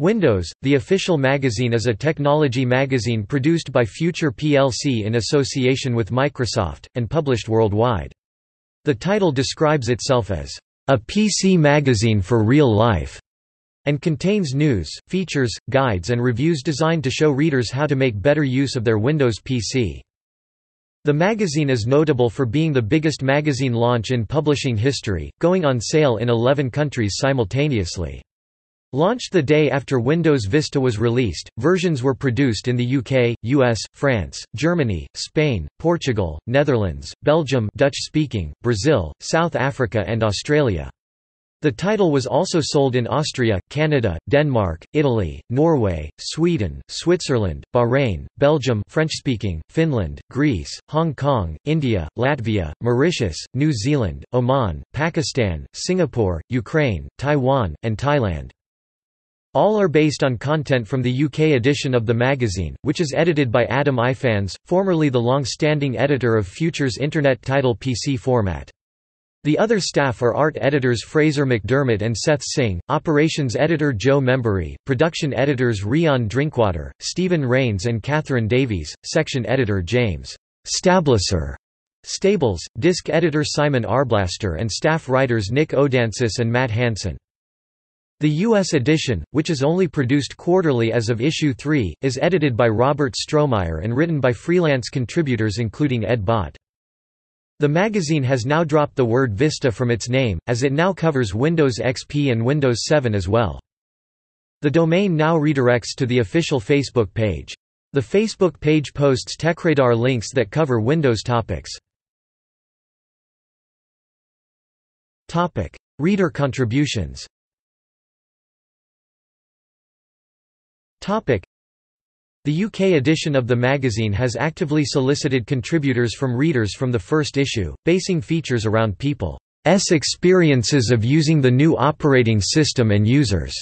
Windows, the official magazine is a technology magazine produced by Future plc in association with Microsoft, and published worldwide. The title describes itself as, "...a PC magazine for real life", and contains news, features, guides and reviews designed to show readers how to make better use of their Windows PC. The magazine is notable for being the biggest magazine launch in publishing history, going on sale in 11 countries simultaneously. Launched the day after Windows Vista was released, versions were produced in the UK, US, France, Germany, Spain, Portugal, Netherlands, Belgium Dutch-speaking, Brazil, South Africa and Australia. The title was also sold in Austria, Canada, Denmark, Italy, Norway, Sweden, Switzerland, Bahrain, Belgium French-speaking, Finland, Greece, Hong Kong, India, Latvia, Mauritius, New Zealand, Oman, Pakistan, Singapore, Ukraine, Taiwan, and Thailand. All are based on content from the UK edition of the magazine, which is edited by Adam Ifans, formerly the long-standing editor of Future's Internet title PC format. The other staff are art editors Fraser McDermott and Seth Singh, operations editor Joe Membury, production editors Rian Drinkwater, Stephen Rains and Catherine Davies, section editor James Stablisser Stables, disc editor Simon Arblaster and staff writers Nick Odantzis and Matt Hanson. The U.S. edition, which is only produced quarterly as of issue 3, is edited by Robert Strohmeyer and written by freelance contributors including Ed Bott. The magazine has now dropped the word Vista from its name, as it now covers Windows XP and Windows 7 as well. The domain now redirects to the official Facebook page. The Facebook page posts TechRadar links that cover Windows topics. Reader contributions The UK edition of the magazine has actively solicited contributors from readers from the first issue, basing features around people's experiences of using the new operating system and users'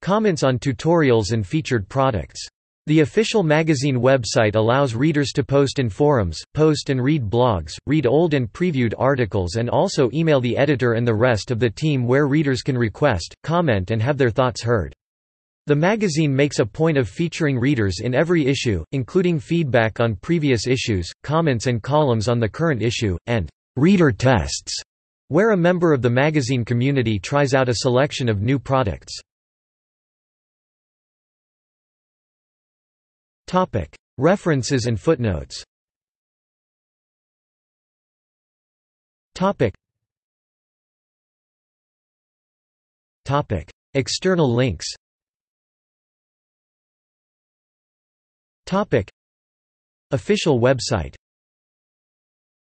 comments on tutorials and featured products. The official magazine website allows readers to post in forums, post and read blogs, read old and previewed articles and also email the editor and the rest of the team where readers can request, comment and have their thoughts heard. The magazine makes a point of featuring readers in every issue, including feedback on previous issues, comments and columns on the current issue, and «reader tests», where a member of the magazine community tries out a selection of new products. References and footnotes External links Topic. Official website